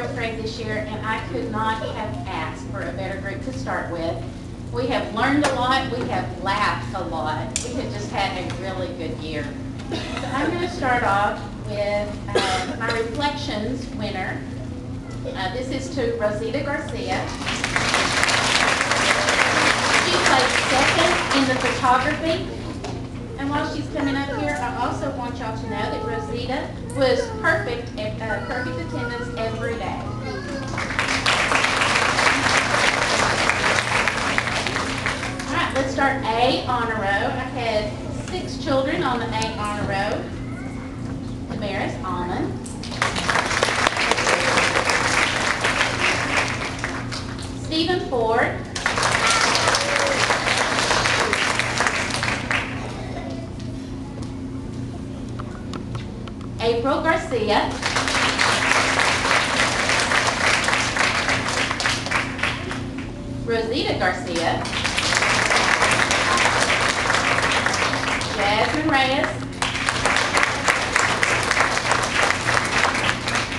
fourth grade this year, and I could not have asked for a better group to start with. We have learned a lot, we have laughed a lot. We have just had a really good year. So I'm going to start off with uh, my reflections winner. Uh, This is to Rosita Garcia. She placed second in the photography. While she's coming up here, I also want y'all to know that Rosita was perfect, at uh, perfect attendance every day. All right, let's start A honor row. I had six children on the A honor row. Damaris Almond. April Garcia. Rosita Garcia. Jasmine Reyes.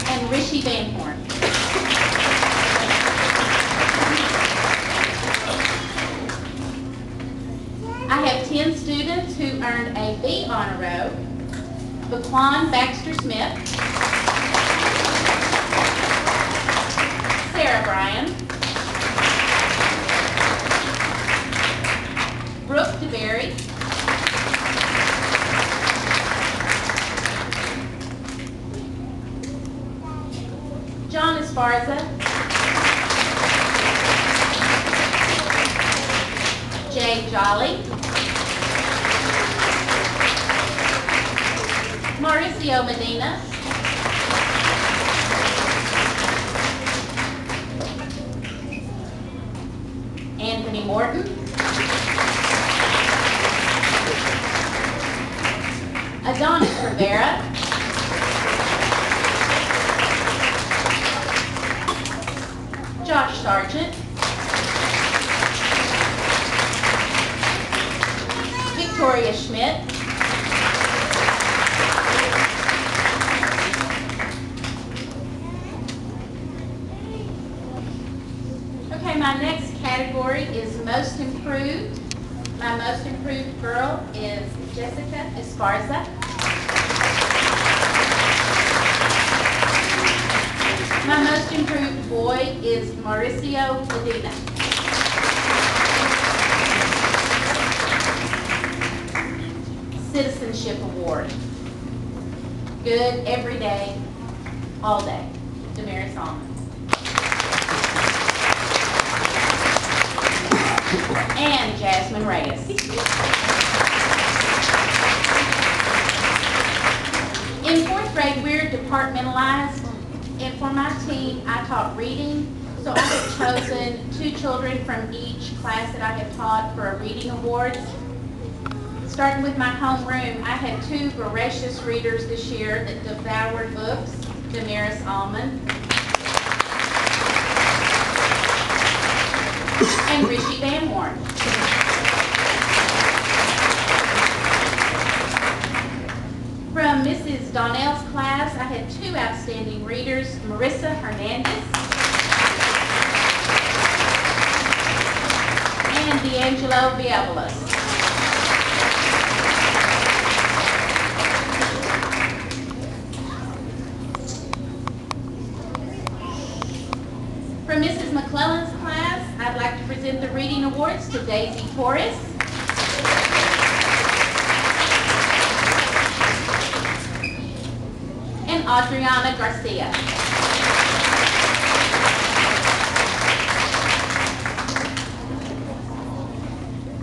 And Rishi Van Horn. I have 10 students who earned a B honor row. Baquan Baxter Smith. Sarah Bryan. Brooke DeBerry. John Esparza. Jay Jolly. Mauricio Medina. Anthony Morton. Adonis Rivera. Josh Sargent. Victoria Schmidt. My next category is most improved. My most improved girl is Jessica Esparza. My most improved boy is Mauricio Medina. Citizenship Award. Good every day, all day. Damaris Almond. And Jasmine Reyes. In fourth grade, we're departmentalized, and for my team, I taught reading, so I have chosen two children from each class that I have taught for a reading award. Starting with my homeroom, I had two voracious readers this year that devoured books, Damaris Almond and Rishi Van Horn. From Mrs. Donnell's class, I had two outstanding readers, Marissa Hernandez and D'Angelo Vievelas. From Mrs. McClellan's like to present the reading awards to Daisy Torres. And Adriana Garcia.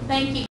Thank you.